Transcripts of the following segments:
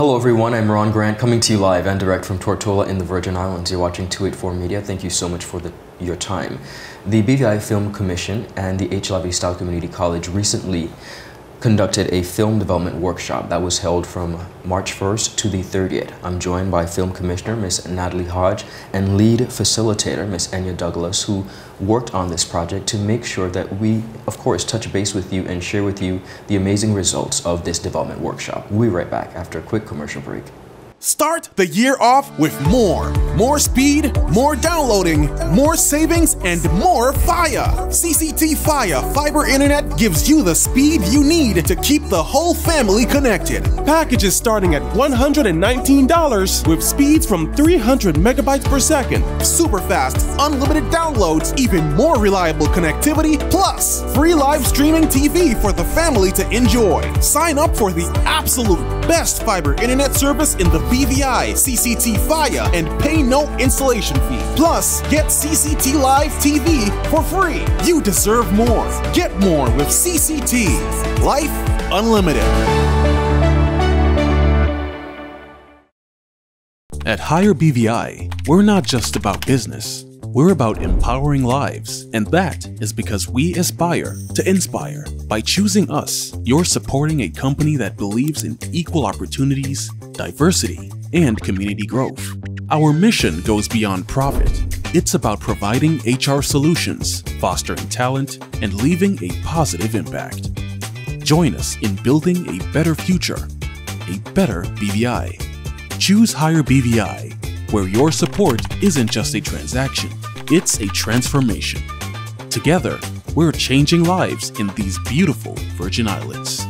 Hello everyone, I'm Ron Grant coming to you live and direct from Tortola in the Virgin Islands. You're watching 284 Media. Thank you so much for the, your time. The BVI Film Commission and the H. Lavity Stoutt Community College recently conducted a film development workshop that was held from March 1st to the 30th. I'm joined by Film Commissioner Ms. Natalie Hodge and lead facilitator Ms. Enya Douglas who worked on this project to make sure that we, of course, touch base with you and share with you the amazing results of this development workshop. We'll be right back after a quick commercial break. Start the year off with more. More speed, more downloading, more savings, and more fire. CCT Fire Fiber Internet gives you the speed you need to keep the whole family connected. Packages starting at $119 with speeds from 300 megabytes per second, super fast, unlimited downloads, even more reliable connectivity, plus free live streaming TV for the family to enjoy. Sign up for the absolute best fiber internet service in the BVI, CCT Fire, and pay no installation fee. Plus, get CCT Live TV for free. You deserve more. Get more with CCT. Life Unlimited. At Higher BVI, we're not just about business. We're about empowering lives, and that is because we aspire to inspire. By choosing us, you're supporting a company that believes in equal opportunities, diversity, and community growth. Our mission goes beyond profit. It's about providing HR solutions, fostering talent, and leaving a positive impact. Join us in building a better future, a better BVI. Choose Higher BVI, where your support isn't just a transaction, it's a transformation. Together, we're changing lives in these beautiful Virgin Islands.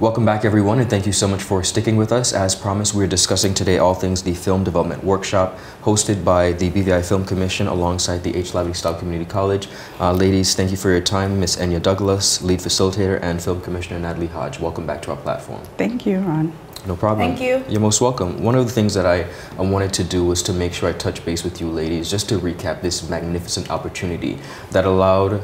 Welcome back everyone and thank you so much for sticking with us. As promised, we're discussing today all things the Film Development Workshop hosted by the BVI Film Commission alongside the H. Lavity Stoutt Community College. Uh, ladies, thank you for your time. Ms. Enya Douglas, lead facilitator, and Film Commissioner Natalie Hodge. Welcome back to our platform. Thank you, Ron. No problem. Thank you. You're most welcome. One of the things that I, wanted to do was to make sure I touch base with you ladies, just to recap this magnificent opportunity that allowed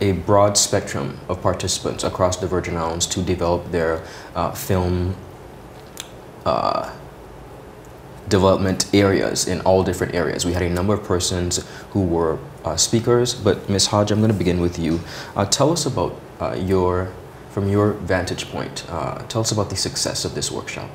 a broad spectrum of participants across the Virgin Islands to develop their uh, film uh, development areas in all different areas. We had a number of persons who were uh, speakers, but Ms. Hodge, I'm going to begin with you. Uh, tell us about uh, your from your vantage point, uh, tell us about the success of this workshop.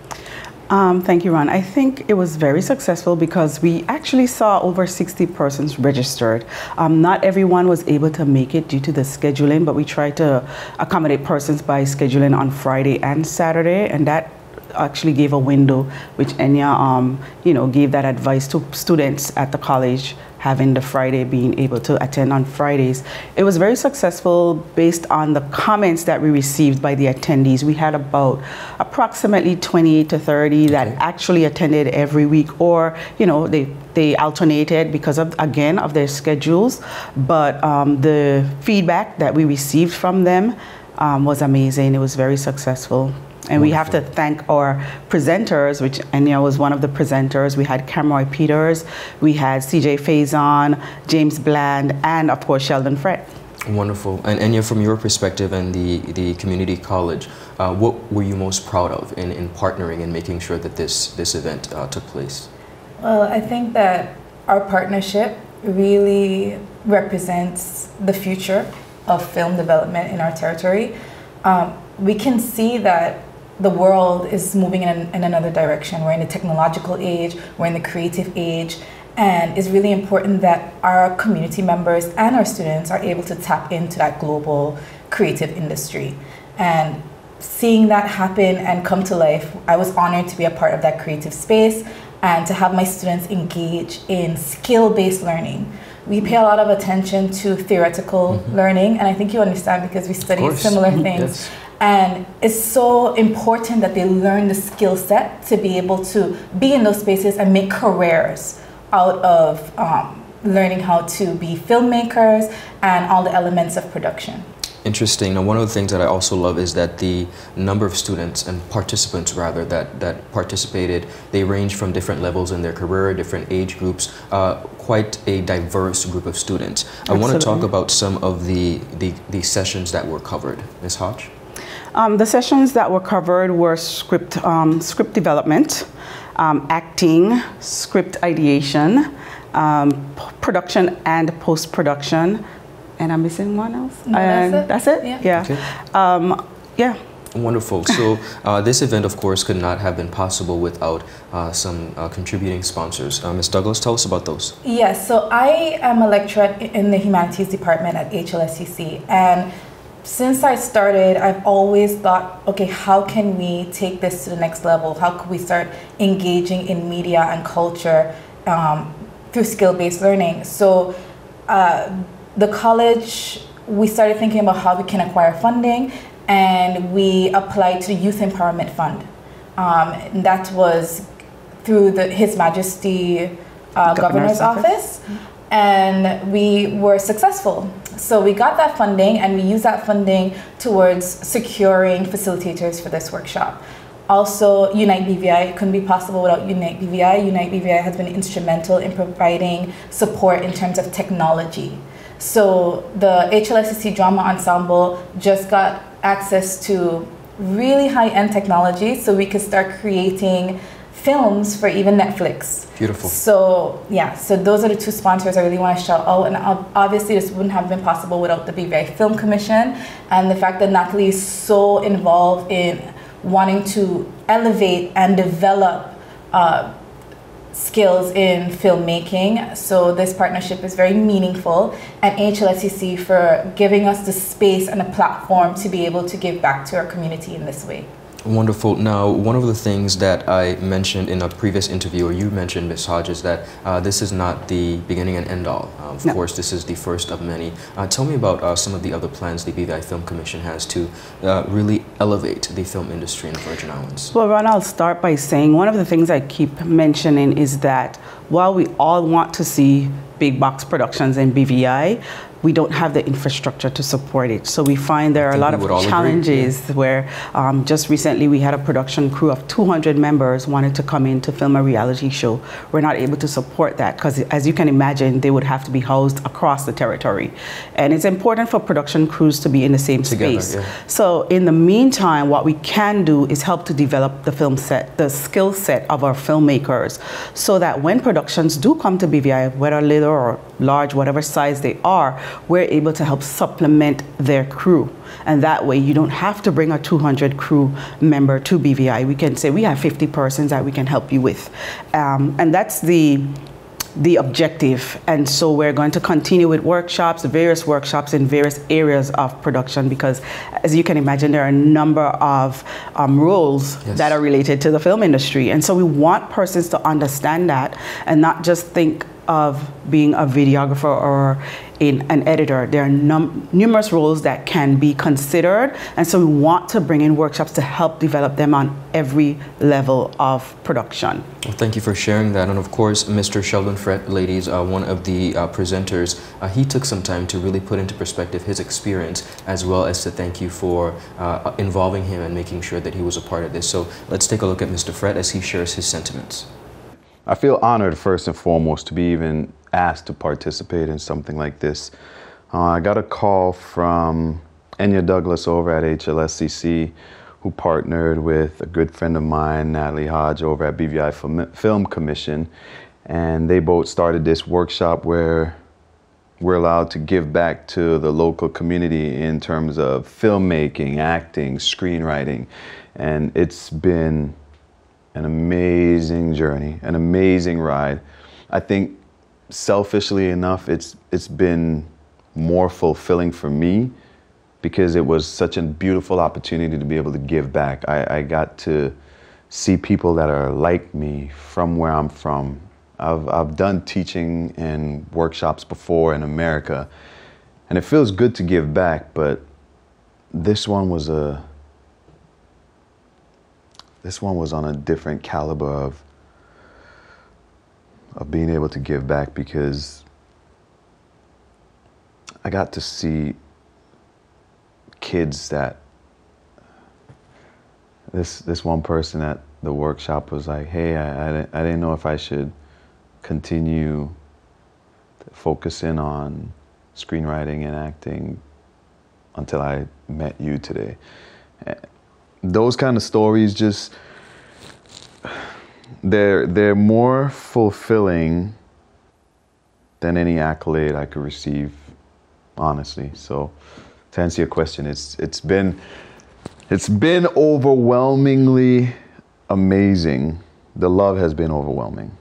Um, thank you, Ron. I think it was very successful because we actually saw over 60 persons registered. Um, not everyone was able to make it due to the scheduling, but we tried to accommodate persons by scheduling on Friday and Saturday, and that actually gave a window which Enya, um, you know, gave that advice to students at the college having the Friday being able to attend on Fridays. It was very successful based on the comments that we received by the attendees. We had about approximately 28 to 30 that actually attended every week or, you know, they, they alternated because of, again, of their schedules. But um, the feedback that we received from them um, was amazing. It was very successful. And Wonderful. we have to thank our presenters, which Enya was one of the presenters. We had Cameroy Peters, we had CJ Faison, James Bland, and of course Sheldon Fred. Wonderful. And Enya, from your perspective and the, the community college, uh, what were you most proud of in, in partnering and making sure that this, this event uh, took place? Well, I think that our partnership really represents the future of film development in our territory. Um, we can see that the world is moving in, in another direction. We're in a technological age, we're in the creative age, and it's really important that our community members and our students are able to tap into that global creative industry. And seeing that happen and come to life, I was honored to be a part of that creative space and to have my students engage in skill-based learning. We pay a lot of attention to theoretical mm -hmm. learning, and I think you understand because we study similar things. Yes. And it's so important that they learn the skill set to be able to be in those spaces and make careers out of um, learning how to be filmmakers and all the elements of production. Interesting. Now, one of the things that I also love is that the number of students and participants, rather, that, that participated, they range from different levels in their career, different age groups, uh, quite a diverse group of students. Absolutely. I want to talk about some of the, the, the sessions that were covered. Ms. Hodge? Um, the sessions that were covered were script, um, script development, um, acting, script ideation, um, production and post-production, and I'm missing one else. No, and that's it. That's it. Yeah. Yeah. Okay. Um, yeah. Wonderful. So uh, this event, of course, could not have been possible without uh, some uh, contributing sponsors. Uh, Ms. Douglas, tell us about those. Yes, so I am a lecturer in the humanities department at HLSCC, and since I started, I've always thought, okay, how can we take this to the next level? How could we start engaging in media and culture um, through skill-based learning? So uh, the college, we started thinking about how we can acquire funding, and we applied to the Youth Empowerment Fund. Um, and that was through the, His Majesty uh, Governor's Governor's, Office. Office, and we were successful. So we got that funding, and we used that funding towards securing facilitators for this workshop. Also, Unite BVI couldn't be possible without Unite BVI. Unite BVI has been instrumental in providing support in terms of technology. So the HLSCC Drama Ensemble just got access to really high-end technology so we could start creating films for even Netflix. Beautiful. So yeah, so those are the two sponsors I really want to shout out, and obviously this wouldn't have been possible without the BVI Film Commission and the fact that Natalie is so involved in wanting to elevate and develop uh, skills in filmmaking. So this partnership is very meaningful, and HLSCC for giving us the space and a platform to be able to give back to our community in this way. Wonderful. Now, one of the things that I mentioned in a previous interview, or you mentioned, Ms. Hodges, that uh, this is not the beginning and end all. Uh, of No. course, this is the first of many. Uh, tell me about uh, some of the other plans the BVI Film Commission has to uh, really elevate the film industry in the Virgin Islands. Well, Ron, I'll start by saying one of the things I keep mentioning is that while we all want to see big box productions in BVI, we don't have the infrastructure to support it. So we find there are a lot of would all agree, challenges where um, just recently we had a production crew of 200 members wanted to come in to film a reality show. We're not able to support that because, as you can imagine, they would have to be housed across the territory. And it's important for production crews to be in the same Together, space. yeah. So in the meantime, what we can do is help to develop the film set, the skill set of our filmmakers, so that when productions do come to BVI, whether little or large, whatever size they are, we're able to help supplement their crew. And that way you don't have to bring a 200 crew member to BVI. We can say we have 50 persons that we can help you with. Um, and that's the the objective. And so we're going to continue with workshops, various workshops in various areas of production because, as you can imagine, there are a number of um, roles Yes. that are related to the film industry. And so we want persons to understand that and not just think of being a videographer or in an editor. There are num- numerous roles that can be considered, and so we want to bring in workshops to help develop them on every level of production. Well, thank you for sharing that. And of course, Mr. Sheldon Fred, ladies, uh, one of the uh, presenters, uh, he took some time to really put into perspective his experience as well as to thank you for uh, involving him and making sure that he was a part of this. So let's take a look at Mr. Fred as he shares his sentiments. I feel honored first and foremost to be even asked to participate in something like this. Uh, I got a call from Enya Douglas over at HLSCC who partnered with a good friend of mine, Natalie Hodge, over at BVI Film- Film Commission. And they both started this workshop where we're allowed to give back to the local community in terms of filmmaking, acting, screenwriting. And it's been an amazing journey, an amazing ride. I think selfishly enough, it's it's been more fulfilling for me because it was such a beautiful opportunity to be able to give back. I, I got to see people that are like me from where I'm from. I've, I've done teaching and workshops before in America, and it feels good to give back, but this one was a this one was on a different caliber of of being able to give back because I got to see kids that this this one person at the workshop was like, "Hey, I, I, didn't, I didn't know if I should continue focusing on screenwriting and acting until I met you today." Those kind of stories just they're they're more fulfilling than any accolade I could receive, honestly. So to answer your question, it's it's been it's been overwhelmingly amazing. The love has been overwhelming.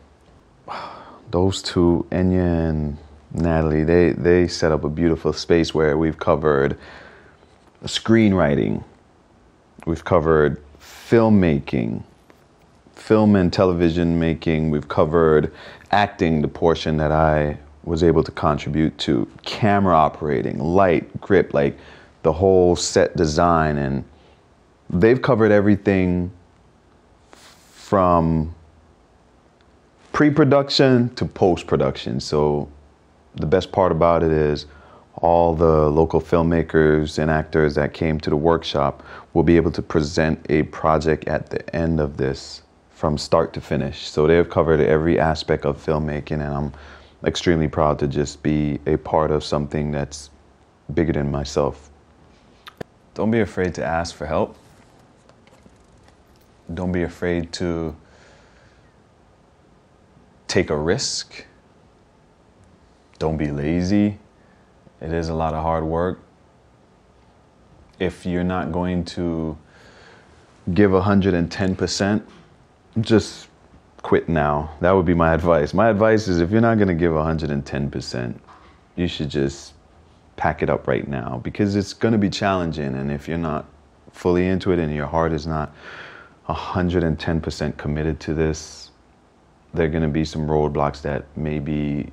Those two, Enya and Natalie, they, they set up a beautiful space where we've covered screenwriting, we've covered filmmaking, film and television making, we've covered acting, the portion that I was able to contribute to, camera operating, light, grip, like the whole set design. And they've covered everything from pre production to post production. So the best part about it is all the local filmmakers and actors that came to the workshop will be able to present a project at the end of this from start to finish. So they've covered every aspect of filmmaking, and I'm extremely proud to just be a part of something that's bigger than myself. Don't be afraid to ask for help. Don't be afraid to take a risk. Don't be lazy. It is a lot of hard work. If you're not going to give 110%, just quit now. That would be my advice. My advice is if you're not going to give 110%, you should just pack it up right now because it's going to be challenging. And if you're not fully into it and your heart is not 110% committed to this, there are going to be some roadblocks that maybe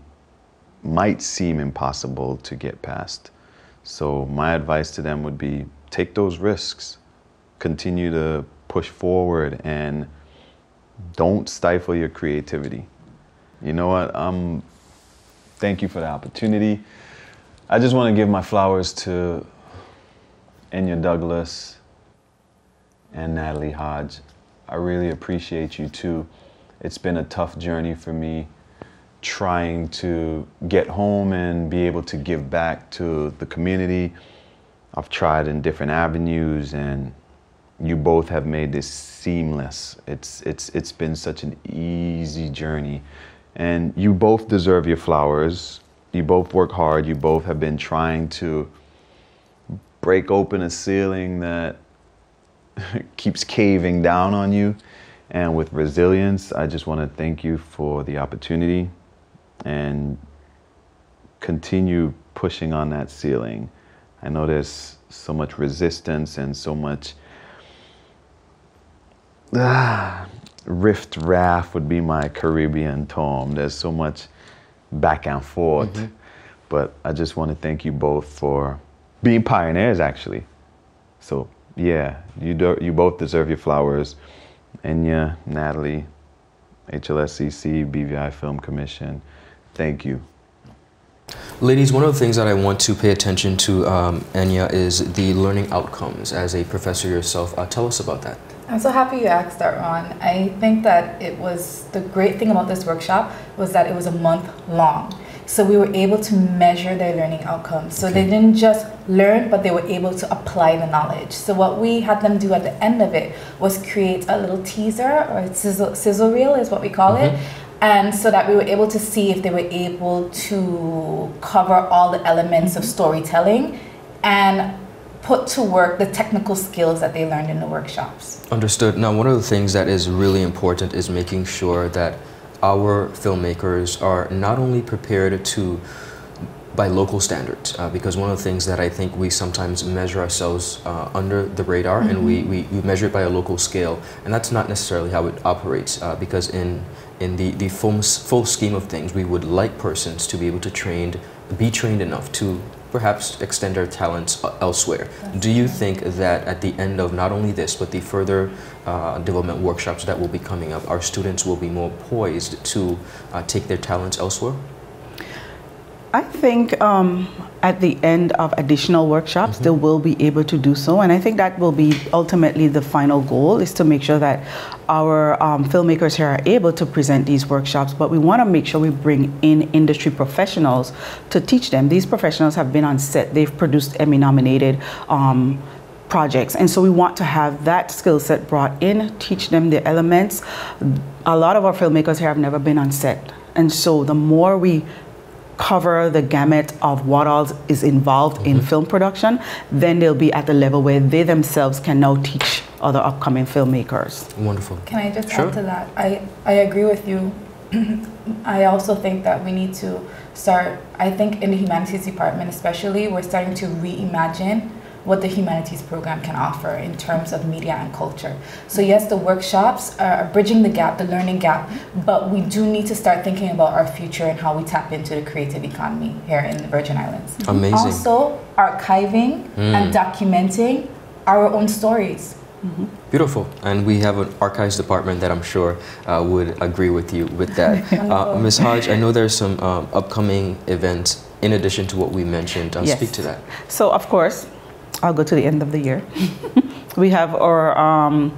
might seem impossible to get past. So, my advice to them would be take those risks, continue to push forward, and don't stifle your creativity. You know what? Um, thank you for the opportunity. I just want to give my flowers to Enya Douglas and Natalie Hodge. I really appreciate you too. It's been a tough journey for me trying to get home and be able to give back to the community. I've tried in different avenues and you both have made this seamless. It's it's it's been such an easy journey, and you both deserve your flowers. You both work hard. You both have been trying to break open a ceiling that keeps caving down on you, and with resilience, I just want to thank you for the opportunity, and continue pushing on that ceiling. I know there's so much resistance and so much ah, rift raft would be my Caribbean term. There's so much back and forth. Mm-hmm. But I just want to thank you both for being pioneers, actually. So, yeah, you, do, you both deserve your flowers. Enya, Natalie, HLSCC, BVI Film Commission, thank you. Ladies, one of the things that I want to pay attention to, um, Enya, is the learning outcomes. As a professor yourself, uh, tell us about that. I'm so happy you asked that, Ron. I think that it was the great thing about this workshop was that it was a month long. So we were able to measure their learning outcomes. So okay. they didn't just learn, but they were able to apply the knowledge. So what we had them do at the end of it was create a little teaser or sizzle, sizzle reel is what we call mm-hmm. it. And so that we were able to see if they were able to cover all the elements of storytelling and put to work the technical skills that they learned in the workshops. Understood. Now, one of the things that is really important is making sure that our filmmakers are not only prepared to by local standards uh, because one of the things that I think we sometimes measure ourselves uh, under the radar mm -hmm. and we, we, we, measure it by a local scale and that's not necessarily how it operates uh, because in, in the, the full, full scheme of things we would like persons to be able to trained, be trained enough to perhaps extend our talents uh, elsewhere. Do you think that at the end of not only this, but the further uh, development workshops that will be coming up, our students will be more poised to uh, take their talents elsewhere? I think um, at the end of additional workshops, mm -hmm. they will be able to do so. And I think that will be ultimately the final goal is to make sure that our um, filmmakers here are able to present these workshops. But we want to make sure we bring in industry professionals to teach them. These professionals have been on set, they've produced Emmy nominated. Um, projects. And so we want to have that skill set brought in, teach them the elements. A lot of our filmmakers here have never been on set. And so the more we cover the gamut of what all is involved mm -hmm. in mm-hmm. film production, then they'll be at the level where they themselves can now teach other upcoming filmmakers. Wonderful. Can I just sure. add to that? I, I agree with you. I also think that we need to start, I think in the humanities department especially, we're starting to reimagine what the humanities program can offer in terms of media and culture. So yes, the workshops are bridging the gap, the learning gap, but we do need to start thinking about our future and how we tap into the creative economy here in the Virgin Islands. Amazing. Also, archiving mm. and documenting our own stories. Mm -hmm. Beautiful. And we have an archives department that I'm sure uh, would agree with you with that. uh, Ms. Hodge, I know there's some um, upcoming events in addition to what we mentioned. Uh, yes. Speak to that. So, of course, I'll go to the end of the year. we have our um,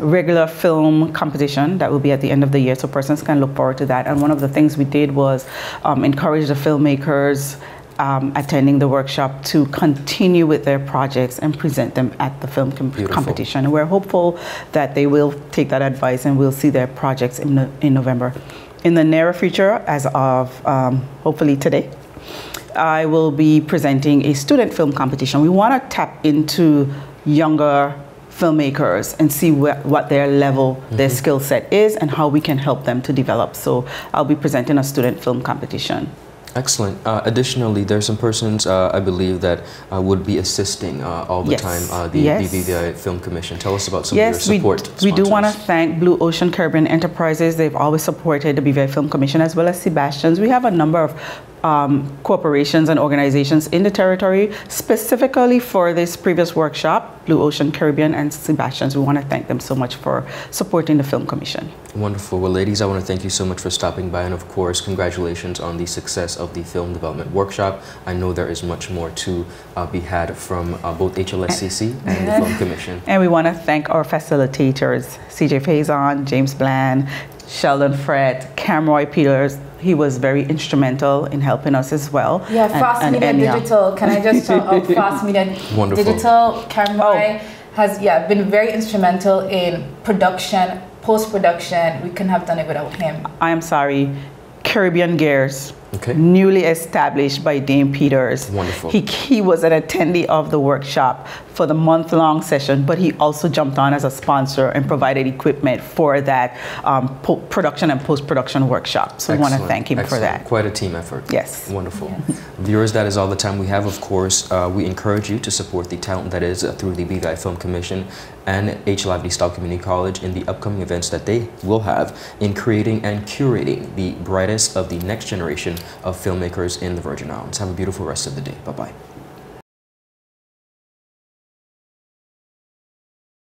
regular film competition that will be at the end of the year, so persons can look forward to that. And one of the things we did was um, encourage the filmmakers um, attending the workshop to continue with their projects and present them at the film com competition. And we're hopeful that they will take that advice and we'll see their projects in, the, in November. In the near future, as of um, hopefully today, I will be presenting a student film competition. We want to tap into younger filmmakers and see wh what their level, mm -hmm. their mm-hmm. skill set is, and how we can help them to develop. So I'll be presenting a student film competition. Excellent. Uh, additionally, there are some persons, uh, I believe, that uh, would be assisting uh, all the yes. time uh, the yes. BVI Film Commission. Tell us about some yes, of your support we, we do want to thank Blue Ocean Caribbean Enterprises. They've always supported the BVI Film Commission as well as Sebastian's. We have a number of um, corporations and organizations in the territory specifically for this previous workshop, Blue Ocean Caribbean and Sebastian's. We want to thank them so much for supporting the Film Commission. Wonderful. Well, ladies, I want to thank you so much for stopping by and, of course, congratulations on the success of the Film Development Workshop. I know there is much more to uh, be had from uh, both HLSCC and, and the Film Commission. And we want to thank our facilitators, CJ Faison, James Bland, Sheldon Fred, Camroy Peters, he was very instrumental in helping us as well. Yeah, Fast and, Media and Digital. Can I just talk about Fast Media Wonderful. Digital? Camroy oh. has yeah been very instrumental in production, post production. We couldn't have done it without him. I am sorry, Caribbean Gears okay. newly established by Dame Peters. Wonderful. He, he was an attendee of the workshop for the month-long session, but he also jumped on as a sponsor and provided equipment for that um, production and post-production workshop. So Excellent. we want to thank him Excellent. for that. Quite a team effort. Yes. Wonderful. Yes. Viewers, that is all the time we have. Of course, uh, we encourage you to support the talent that is uh, through the BVI Film Commission and H. Lavity Stoutt Community College in the upcoming events that they will have in creating and curating the brightest of the next generation of filmmakers in the Virgin Islands. Have a beautiful rest of the day. Bye-bye.